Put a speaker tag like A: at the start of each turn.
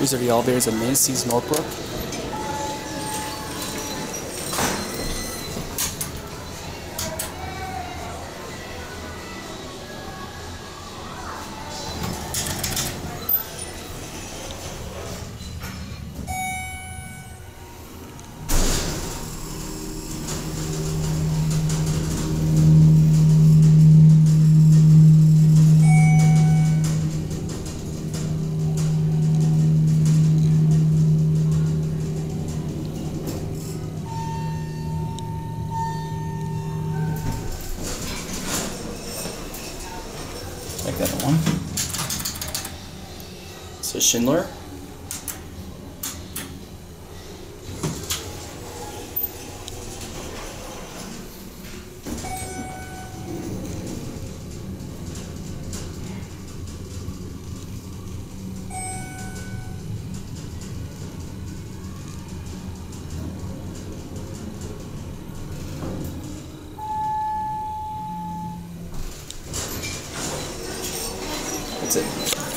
A: These are the elevators at Macy's Northbrook. Like that one. So Schindler. s